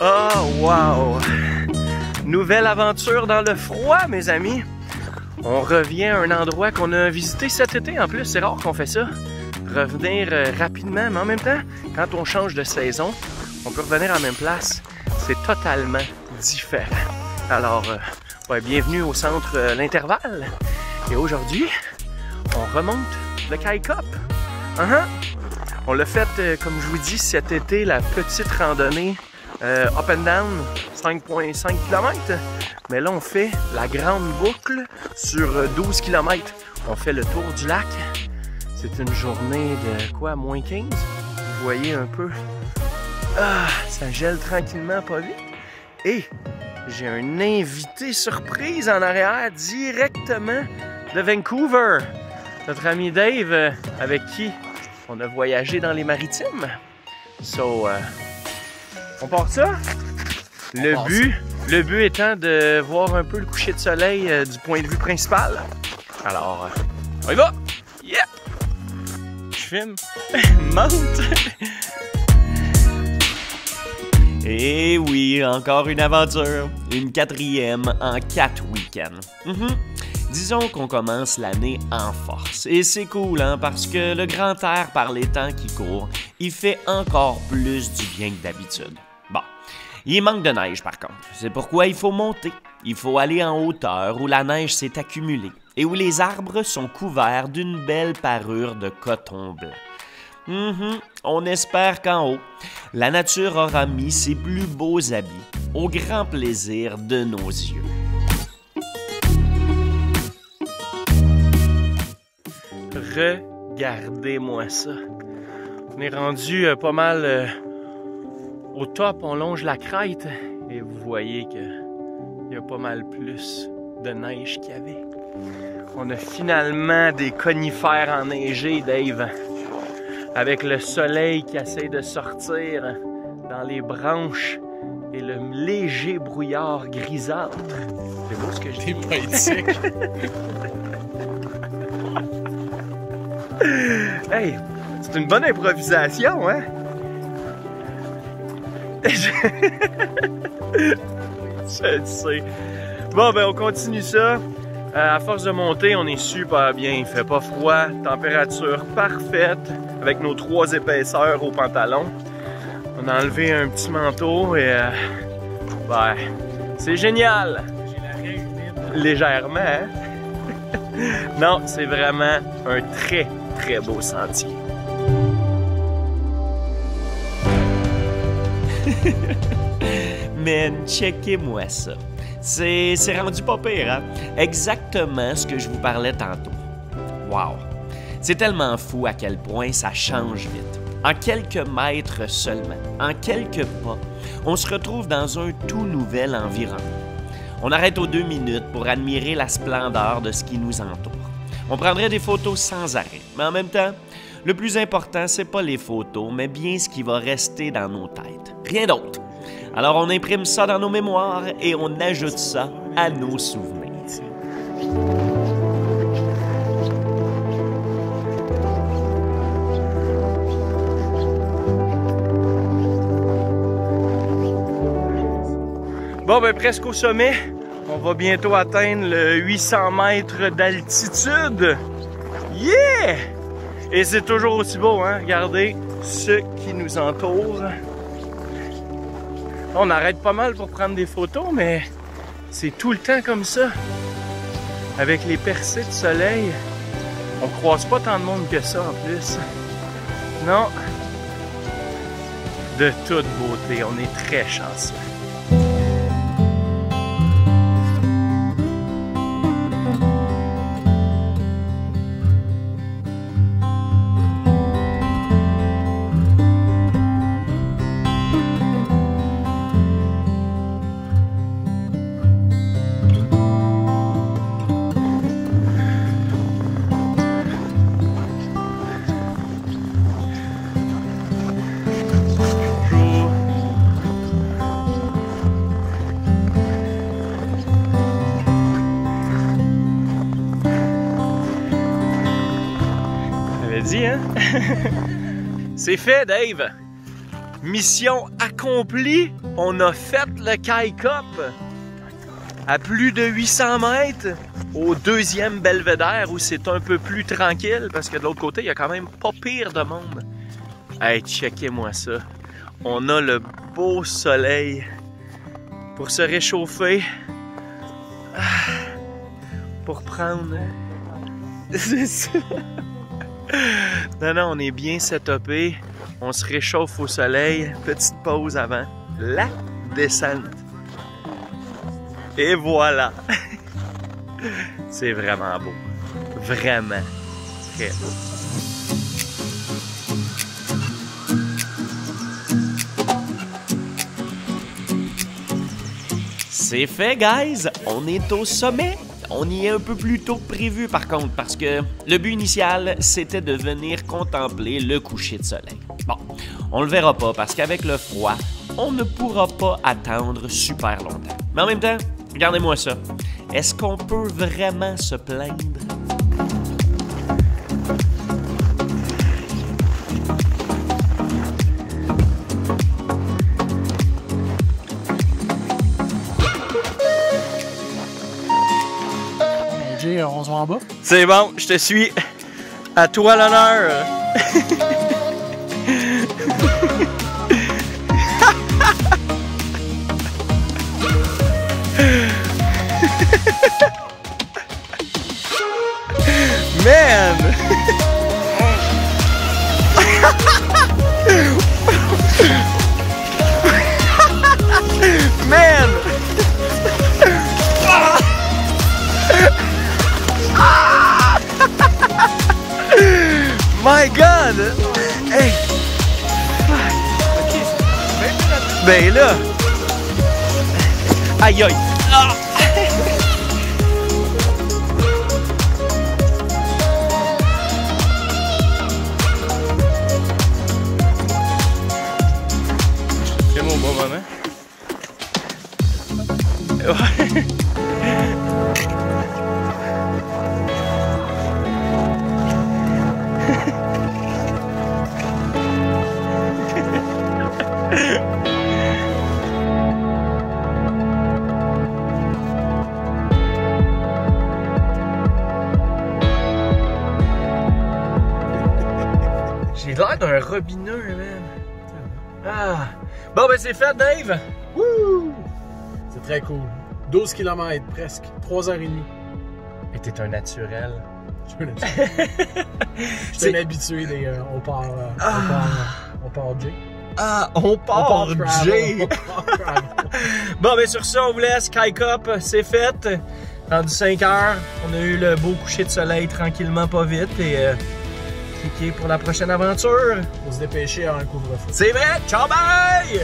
Oh, wow! Nouvelle aventure dans le froid, mes amis. On revient à un endroit qu'on a visité cet été en plus. C'est rare qu'on fait ça. Revenir euh, rapidement, mais en même temps, quand on change de saison, on peut revenir à la même place. C'est totalement différent. Alors, euh, bienvenue au centre euh, L'Intervalle. Et aujourd'hui, on remonte le Kai Cup. Uh-huh. On l'a fait, euh, comme je vous dis, cet été, la petite randonnée euh, up and down, 5,5 km. Mais là, on fait la grande boucle sur euh, 12 km. On fait le tour du lac. C'est une journée de quoi, moins 15? Vous voyez un peu. Ah, ça gèle tranquillement, pas vite. Et j'ai un invité surprise en arrière, directement de Vancouver. Notre ami Dave, euh, avec qui on a voyagé dans les maritimes. So, euh, on part ça? Le part but, le but étant de voir un peu le coucher de soleil euh, du point de vue principal. Alors, euh, on y va! Yeah! Je filme. Monte! Et oui, encore une aventure. Une quatrième en quatre week-ends. Mhm. Disons qu'on commence l'année en force. Et c'est cool, hein, parce que le grand air par les temps qui courent, il fait encore plus du bien que d'habitude. Bon, il manque de neige par contre. C'est pourquoi il faut monter. Il faut aller en hauteur où la neige s'est accumulée et où les arbres sont couverts d'une belle parure de coton blanc. Mhm. On espère qu'en haut, la nature aura mis ses plus beaux habits au grand plaisir de nos yeux. Regardez-moi ça. On est rendu euh, pas mal euh, au top, on longe la crête et vous voyez que il y a pas mal plus de neige qu'il y avait. On a finalement des conifères enneigés, Dave, avec le soleil qui essaie de sortir dans les branches et le léger brouillard grisâtre. C'est beau ce que je dis. Hey, c'est une bonne improvisation, hein? Je... Sais. Bon, ben, on continue ça. Euh, à force de monter, on est super bien. Il fait pas froid, température parfaite, avec nos trois épaisseurs au pantalon. On a enlevé un petit manteau et. euh, ben, c'est génial! Légèrement, hein? non, c'est vraiment un très, très beau sentier. Mais checkez-moi ça. C'est c'est rendu pas pire, hein? Exactement ce que je vous parlais tantôt. Wow! C'est tellement fou à quel point ça change vite. En quelques mètres seulement, en quelques pas, on se retrouve dans un tout nouvel environnement. On arrête aux deux minutes pour admirer la splendeur de ce qui nous entoure. On prendrait des photos sans arrêt, mais en même temps, le plus important, c'est pas les photos, mais bien ce qui va rester dans nos têtes. Rien d'autre. Alors on imprime ça dans nos mémoires et on ajoute ça à nos souvenirs. Bon, ben, presque au sommet. On va bientôt atteindre le 800 mètres d'altitude. Yeah! Et c'est toujours aussi beau, hein? Regardez ce qui nous entoure. On arrête pas mal pour prendre des photos, mais c'est tout le temps comme ça. Avec les percées de soleil, on croise pas tant de monde que ça en plus. Non. De toute beauté, on est très chanceux. C'est fait, Dave! Mission accomplie. On a fait le Kai Cup à plus de 800 mètres au deuxième belvédère où c'est un peu plus tranquille parce que de l'autre côté, il y a quand même pas pire de monde. Hey, checkez-moi ça. On a le beau soleil pour se réchauffer. Ah, pour prendre. C'est ça. Non, non, on est bien setupé. On se réchauffe au soleil. Petite pause avant la descente. Et voilà. C'est vraiment beau. Vraiment. Très beau. C'est fait, guys! On est au sommet! On y est un peu plus tôt que prévu, par contre, parce que le but initial, c'était de venir contempler le coucher de soleil. Bon, on le verra pas, parce qu'avec le froid, on ne pourra pas attendre super longtemps. Mais en même temps, regardez-moi ça. Est-ce qu'on peut vraiment se plaindre? Voit en bas. C'est bon, je te suis. À toi l'honneur. My God! Hey! Ben là! Aïe J'ai l'air d'un robineux, man. Ah! Bon, ben c'est fait, Dave! Wouh! C'est très cool. 12 km presque. 3h30. Et t'es un naturel. Je suis un- un habitué des. euh, on part. euh, on part. euh, on part Jay. Ah, on part! On part. Bon, ben sur ça, on vous laisse. Sky Cup, c'est fait. Rendu 5 heures. On a eu le beau coucher de soleil tranquillement, pas vite. Et euh, cliquez pour la prochaine aventure. Faut se dépêcher avant le couvre-feu. C'est vrai! Ciao, bye!